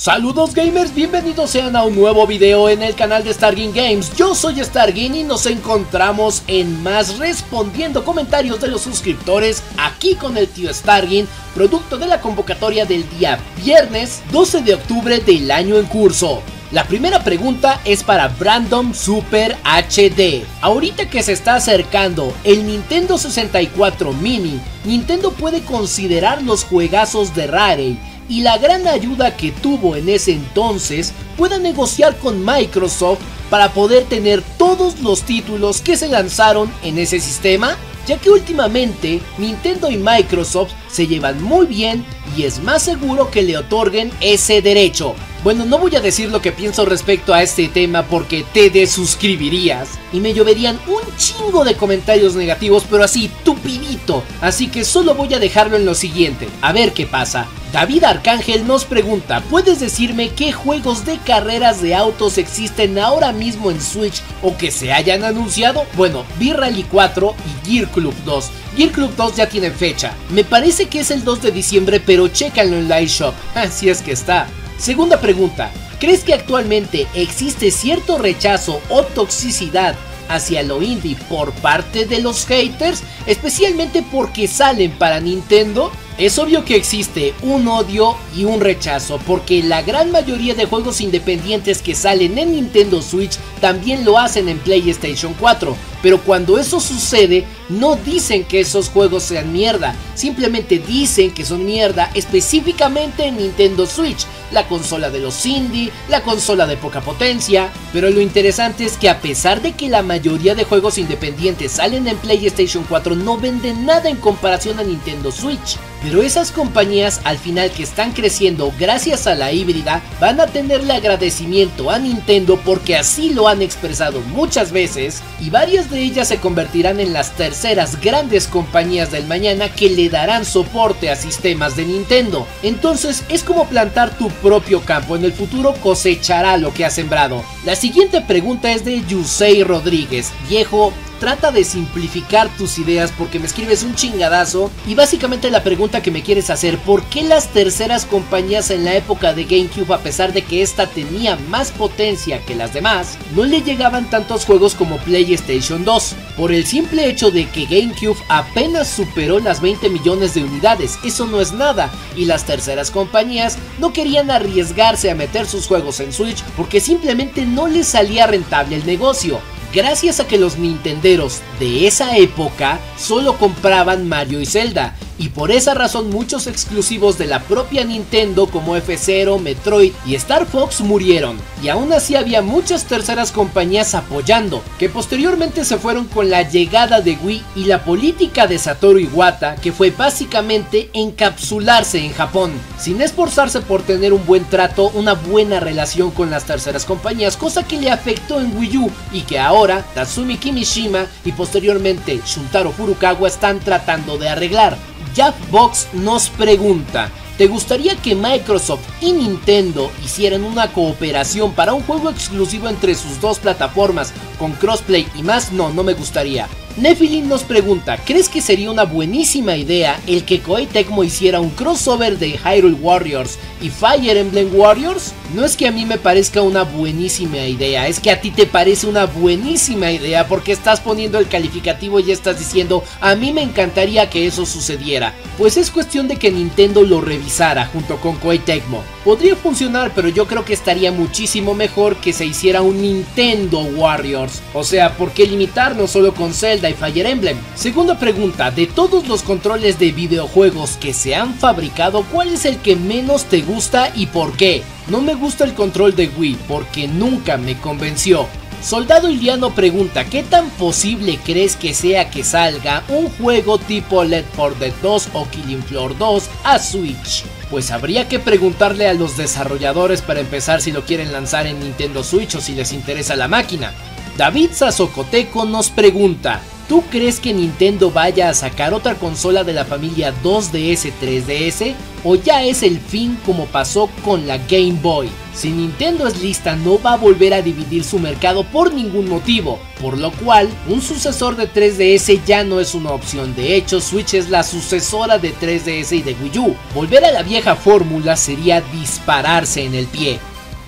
Saludos gamers, bienvenidos sean a un nuevo video en el canal de Stargin Games. Yo soy Stargin y nos encontramos en más respondiendo comentarios de los suscriptores aquí con el tío Stargin, producto de la convocatoria del día viernes 12 de octubre del año en curso. La primera pregunta es para Brandon Super HD. Ahorita que se está acercando el Nintendo 64 Mini, Nintendo puede considerar los juegazos de Rare y la gran ayuda que tuvo en ese entonces pueda negociar con Microsoft para poder tener todos los títulos que se lanzaron en ese sistema, ya que últimamente Nintendo y Microsoft se llevan muy bien y es más seguro que le otorguen ese derecho. Bueno, no voy a decir lo que pienso respecto a este tema porque te desuscribirías y me lloverían un chingo de comentarios negativos, pero así tupidito. Así que solo voy a dejarlo en lo siguiente, a ver qué pasa. David Arcángel nos pregunta, ¿puedes decirme qué juegos de carreras de autos existen ahora mismo en Switch o que se hayan anunciado? Bueno, B-Rally 4 y Gear Club 2. Gear Club 2 ya tiene fecha, me parece que es el 2 de diciembre pero chécalo en Live Shop, así es que está. Segunda pregunta, ¿crees que actualmente existe cierto rechazo o toxicidad hacia lo indie por parte de los haters, especialmente porque salen para Nintendo? Es obvio que existe un odio y un rechazo, porque la gran mayoría de juegos independientes que salen en Nintendo Switch también lo hacen en PlayStation 4, pero cuando eso sucede, no dicen que esos juegos sean mierda, simplemente dicen que son mierda específicamente en Nintendo Switch, la consola de los indie, la consola de poca potencia, pero lo interesante es que a pesar de que la mayoría de juegos independientes salen en PlayStation 4, no venden nada en comparación a Nintendo Switch. Pero esas compañías al final que están creciendo gracias a la híbrida van a tenerle agradecimiento a Nintendo porque así lo han expresado muchas veces y varias de ellas se convertirán en las terceras grandes compañías del mañana que le darán soporte a sistemas de Nintendo. Entonces es como plantar tu propio campo, en el futuro cosechará lo que ha sembrado. La siguiente pregunta es de Yusei Rodríguez, viejo trata de simplificar tus ideas porque me escribes un chingadazo y básicamente la pregunta que me quieres hacer, ¿por qué las terceras compañías en la época de GameCube a pesar de que esta tenía más potencia que las demás, no le llegaban tantos juegos como PlayStation 2? Por el simple hecho de que GameCube apenas superó las 20 millones de unidades, eso no es nada, y las terceras compañías no querían arriesgarse a meter sus juegos en Switch porque simplemente no les salía rentable el negocio gracias a que los nintenderos de esa época solo compraban Mario y Zelda y por esa razón muchos exclusivos de la propia Nintendo como F0, Metroid y Star Fox murieron, y aún así había muchas terceras compañías apoyando, que posteriormente se fueron con la llegada de Wii y la política de Satoru Iwata, que fue básicamente encapsularse en Japón, sin esforzarse por tener un buen trato, una buena relación con las terceras compañías, cosa que le afectó en Wii U y que ahora Tatsumi Kimishima y posteriormente Shuntaro Furukawa están tratando de arreglar. Jackbox nos pregunta, ¿te gustaría que Microsoft y Nintendo hicieran una cooperación para un juego exclusivo entre sus dos plataformas con crossplay y más? No, no me gustaría. Nephilim nos pregunta, ¿crees que sería una buenísima idea el que Koei Tecmo hiciera un crossover de Hyrule Warriors y Fire Emblem Warriors? No es que a mí me parezca una buenísima idea, es que a ti te parece una buenísima idea porque estás poniendo el calificativo y estás diciendo, a mí me encantaría que eso sucediera. Pues es cuestión de que Nintendo lo revisara junto con Koei Tecmo. Podría funcionar, pero yo creo que estaría muchísimo mejor que se hiciera un Nintendo Warriors. O sea, ¿por qué limitarnos solo con Zelda Fire Emblem? Segunda pregunta, de todos los controles de videojuegos que se han fabricado, ¿cuál es el que menos te gusta y por qué? No me gusta el control de Wii porque nunca me convenció. Soldado Iliano pregunta, ¿qué tan posible crees que sea que salga un juego tipo Let for Dead 2 o Killing Floor 2 a Switch? Pues habría que preguntarle a los desarrolladores para empezar si lo quieren lanzar en Nintendo Switch o si les interesa la máquina. David Sazocoteco nos pregunta, ¿Tú crees que Nintendo vaya a sacar otra consola de la familia 2DS 3DS? ¿O ya es el fin como pasó con la Game Boy? Si Nintendo es lista no va a volver a dividir su mercado por ningún motivo, por lo cual un sucesor de 3DS ya no es una opción, de hecho Switch es la sucesora de 3DS y de Wii U. Volver a la vieja fórmula sería dispararse en el pie.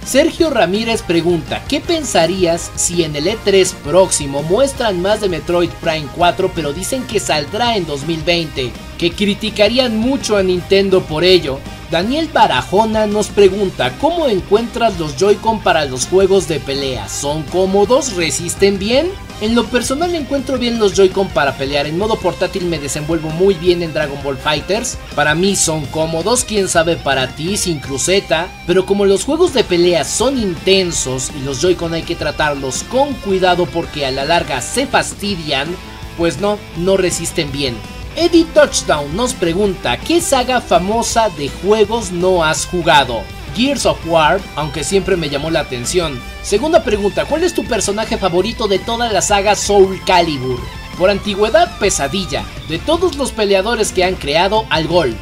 Sergio Ramírez pregunta, ¿qué pensarías si en el E3 próximo muestran más de Metroid Prime 4 pero dicen que saldrá en 2020? Que criticarían mucho a Nintendo por ello. Daniel Barajona nos pregunta, ¿cómo encuentras los Joy-Con para los juegos de pelea? ¿Son cómodos? ¿Resisten bien? En lo personal encuentro bien los Joy-Con para pelear, en modo portátil me desenvuelvo muy bien en Dragon Ball Fighters, para mí son cómodos, quién sabe para ti, sin cruceta, pero como los juegos de pelea son intensos y los Joy-Con hay que tratarlos con cuidado porque a la larga se fastidian, pues no, no resisten bien. Eddie Touchdown nos pregunta, ¿qué saga famosa de juegos no has jugado? Gears of War, aunque siempre me llamó la atención. Segunda pregunta, ¿cuál es tu personaje favorito de toda la saga Soul Calibur? Por antigüedad, Pesadilla. De todos los peleadores que han creado, al gol.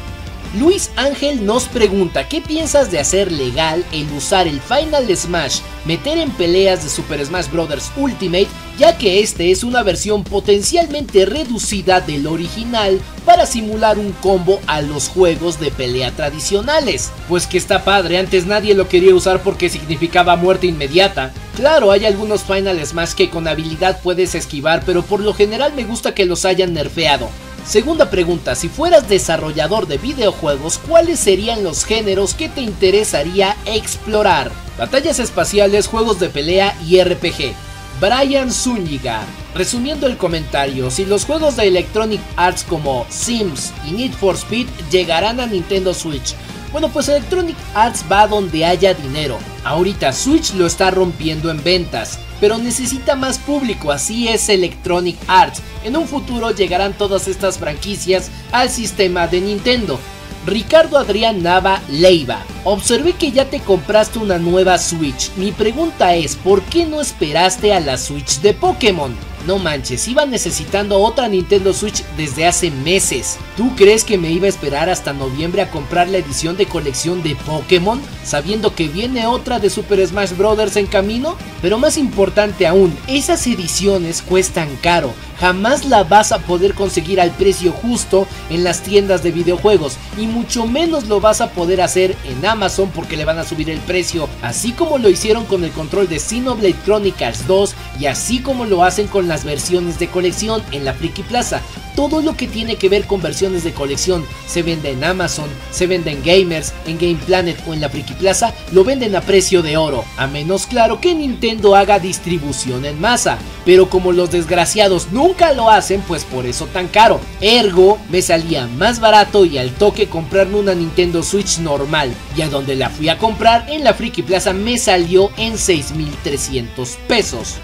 Luis Ángel nos pregunta, ¿qué piensas de hacer legal el usar el Final Smash, meter en peleas de Super Smash Bros. Ultimate, ya que este es una versión potencialmente reducida del original para simular un combo a los juegos de pelea tradicionales? Pues que está padre, antes nadie lo quería usar porque significaba muerte inmediata. Claro, hay algunos Final Smash que con habilidad puedes esquivar, pero por lo general me gusta que los hayan nerfeado. Segunda pregunta, si fueras desarrollador de videojuegos, ¿cuáles serían los géneros que te interesaría explorar? Batallas espaciales, juegos de pelea y RPG. Brian Zúñiga. Resumiendo el comentario, si los juegos de Electronic Arts como Sims y Need for Speed llegarán a Nintendo Switch, bueno, pues Electronic Arts va donde haya dinero. Ahorita Switch lo está rompiendo en ventas, pero necesita más público, así es Electronic Arts. En un futuro llegarán todas estas franquicias al sistema de Nintendo. Ricardo Adrián Nava Leiva. Observé que ya te compraste una nueva Switch. Mi pregunta es, ¿por qué no esperaste a la Switch de Pokémon? No manches, iba necesitando otra Nintendo Switch desde hace meses. ¿Tú crees que me iba a esperar hasta noviembre a comprar la edición de colección de Pokémon? Sabiendo que viene otra de Super Smash Bros. en camino? Pero más importante aún, esas ediciones cuestan caro. Jamás la vas a poder conseguir al precio justo en las tiendas de videojuegos. Y mucho menos lo vas a poder hacer en Amazon porque le van a subir el precio. Así como lo hicieron con el control de Xenoblade Chronicles 2 y así como lo hacen con las versiones de colección en la Friki Plaza. Todo lo que tiene que ver con versiones de colección se vende en Amazon, se vende en Gamers, en Game Planet o en la Friki Plaza, lo venden a precio de oro, a menos claro que Nintendo haga distribución en masa. Pero como los desgraciados nunca lo hacen, pues por eso tan caro. Ergo, me salía más barato y al toque comprarme una Nintendo Switch normal. Y a donde la fui a comprar en la Friki Plaza me salió en 6.300 pesos.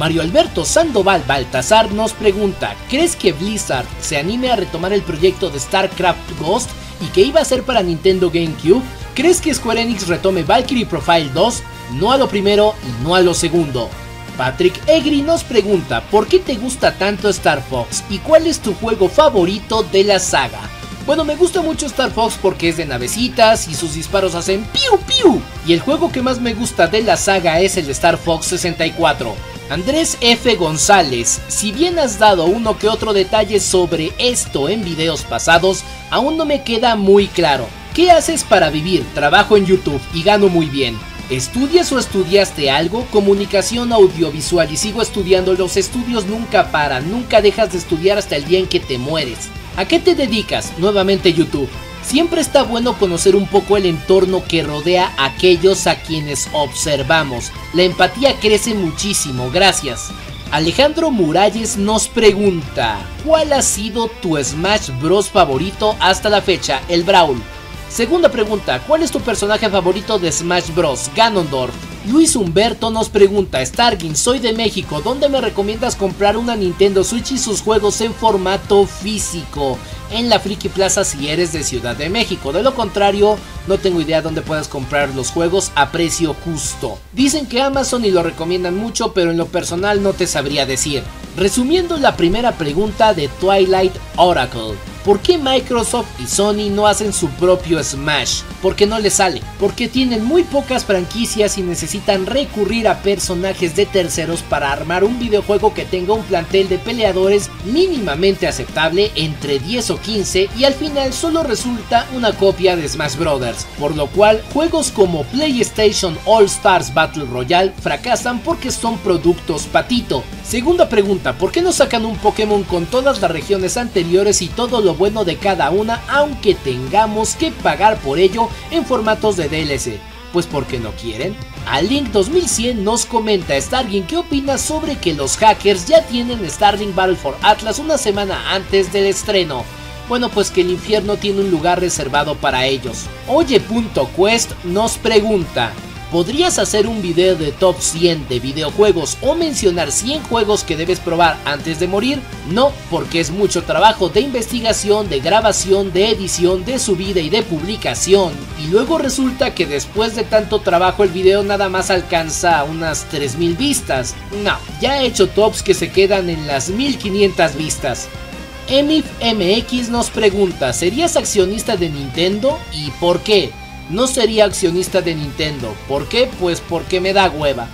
Mario Alberto Sandoval Baltasar nos pregunta, ¿crees que Blizzard se anime a retomar el proyecto de StarCraft Ghost y que iba a ser para Nintendo GameCube? ¿Crees que Square Enix retome Valkyrie Profile 2? No a lo primero y no a lo segundo. Patrick Egri nos pregunta, ¿por qué te gusta tanto Star Fox y cuál es tu juego favorito de la saga? Bueno, me gusta mucho Star Fox porque es de navecitas y sus disparos hacen piu piu. Y el juego que más me gusta de la saga es el Star Fox 64. Andrés F. González, si bien has dado uno que otro detalle sobre esto en videos pasados, aún no me queda muy claro. ¿Qué haces para vivir? Trabajo en YouTube y gano muy bien. ¿Estudias o estudiaste algo? Comunicación audiovisual y sigo estudiando. Los estudios nunca paran, nunca dejas de estudiar hasta el día en que te mueres. ¿A qué te dedicas? Nuevamente YouTube. Siempre está bueno conocer un poco el entorno que rodea a aquellos a quienes observamos. La empatía crece muchísimo, gracias. Alejandro Muralles nos pregunta, ¿cuál ha sido tu Smash Bros favorito hasta la fecha? El Brawl. Segunda pregunta, ¿cuál es tu personaje favorito de Smash Bros? Ganondorf. Luis Humberto nos pregunta, Stargin, soy de México, ¿dónde me recomiendas comprar una Nintendo Switch y sus juegos en formato físico? En la Friki Plaza si eres de Ciudad de México, de lo contrario, no tengo idea dónde puedas comprar los juegos a precio justo. Dicen que Amazon y lo recomiendan mucho, pero en lo personal no te sabría decir. Resumiendo la primera pregunta de Twilight Oracle. ¿Por qué Microsoft y Sony no hacen su propio Smash? Porque no les sale, porque tienen muy pocas franquicias y necesitan recurrir a personajes de terceros para armar un videojuego que tenga un plantel de peleadores mínimamente aceptable entre 10 o 15 y al final solo resulta una copia de Smash Bros. Por lo cual juegos como PlayStation All Stars Battle Royale fracasan porque son productos patito. Segunda pregunta, ¿por qué no sacan un Pokémon con todas las regiones anteriores y todo lo bueno de cada una aunque tengamos que pagar por ello en formatos de DLC. Pues porque no quieren. Al Link 2100 nos comenta Stargin qué opina sobre que los hackers ya tienen Starlink Battle for Atlas una semana antes del estreno. Bueno, pues que el infierno tiene un lugar reservado para ellos. Oye.quest nos pregunta, ¿Podrías hacer un video de top 100 de videojuegos o mencionar 100 juegos que debes probar antes de morir? No, porque es mucho trabajo de investigación, de grabación, de edición, de subida y de publicación. Y luego resulta que después de tanto trabajo el video nada más alcanza unas 3000 vistas. No, ya he hecho tops que se quedan en las 1500 vistas. Emif MX nos pregunta, ¿serías accionista de Nintendo? ¿Y por qué? No sería accionista de Nintendo. ¿Por qué? Pues porque me da hueva.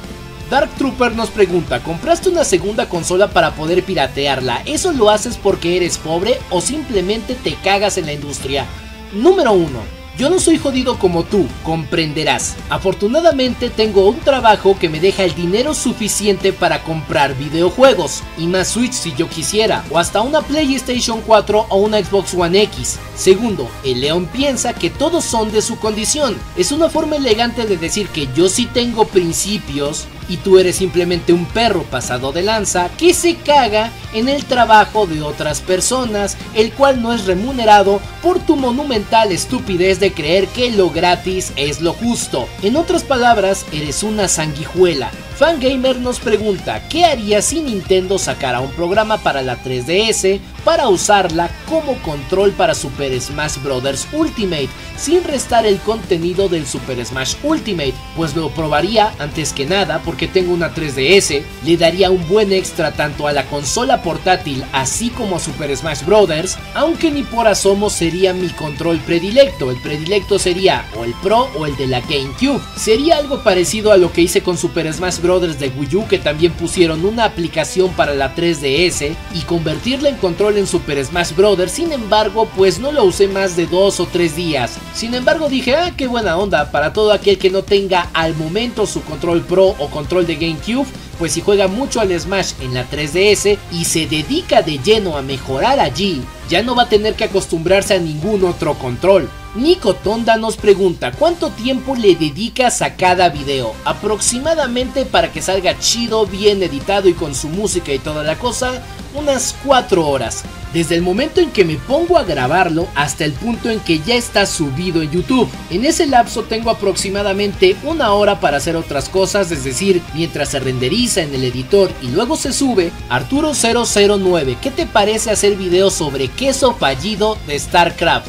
Dark Trooper nos pregunta, ¿compraste una segunda consola para poder piratearla? ¿Eso lo haces porque eres pobre o simplemente te cagas en la industria? Número 1. Yo no soy jodido como tú, comprenderás. Afortunadamente tengo un trabajo que me deja el dinero suficiente para comprar videojuegos, y más Switch si yo quisiera, o hasta una PlayStation 4 o una Xbox One X. Segundo, el león piensa que todos son de su condición. Es una forma elegante de decir que yo sí tengo principios y tú eres simplemente un perro pasado de lanza que se caga en el trabajo de otras personas, el cual no es remunerado por tu monumental estupidez de creer que lo gratis es lo justo. En otras palabras, eres una sanguijuela. Fangamer nos pregunta, ¿qué haría si Nintendo sacara un programa para la 3DS para usarla como control para Super Smash Bros. Ultimate, sin restar el contenido del Super Smash Ultimate, pues lo probaría antes que nada porque tengo una 3DS, le daría un buen extra tanto a la consola portátil así como a Super Smash Bros., aunque ni por asomo sería mi control predilecto, el predilecto sería o el Pro o el de la GameCube, sería algo parecido a lo que hice con Super Smash Bros. De Wii U que también pusieron una aplicación para la 3DS y convertirla en control en Super Smash Bros. Sin embargo, pues no lo usé más de dos o tres días. Sin embargo, dije, ah, qué buena onda para todo aquel que no tenga al momento su control Pro o control de GameCube pues si juega mucho al Smash en la 3DS y se dedica de lleno a mejorar allí, ya no va a tener que acostumbrarse a ningún otro control. Nico Tonda nos pregunta cuánto tiempo le dedicas a cada video, aproximadamente para que salga chido, bien editado y con su música y toda la cosa, unas 4 horas, desde el momento en que me pongo a grabarlo hasta el punto en que ya está subido en YouTube. En ese lapso tengo aproximadamente una hora para hacer otras cosas, es decir, mientras se renderiza en el editor y luego se sube, Arturo 009, ¿qué te parece hacer videos sobre queso fallido de StarCraft?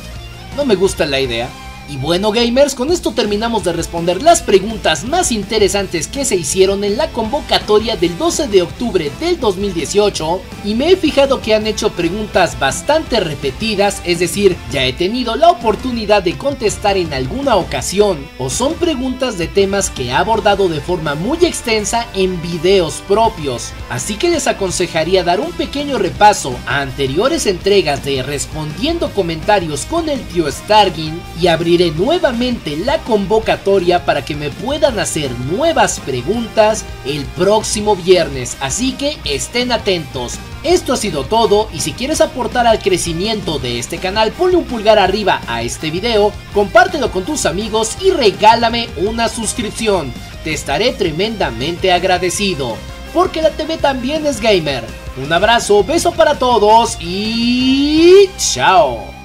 No me gusta la idea. Y bueno gamers, con esto terminamos de responder las preguntas más interesantes que se hicieron en la convocatoria del 12 de octubre del 2018 y me he fijado que han hecho preguntas bastante repetidas, es decir, ya he tenido la oportunidad de contestar en alguna ocasión o son preguntas de temas que he abordado de forma muy extensa en videos propios, así que les aconsejaría dar un pequeño repaso a anteriores entregas de respondiendo comentarios con el tío Stargin y abrir nuevamente la convocatoria para que me puedan hacer nuevas preguntas el próximo viernes, así que estén atentos. Esto ha sido todo y si quieres aportar al crecimiento de este canal ponle un pulgar arriba a este video, compártelo con tus amigos y regálame una suscripción. Te estaré tremendamente agradecido, porque la TV también es gamer. Un abrazo, beso para todos y chao.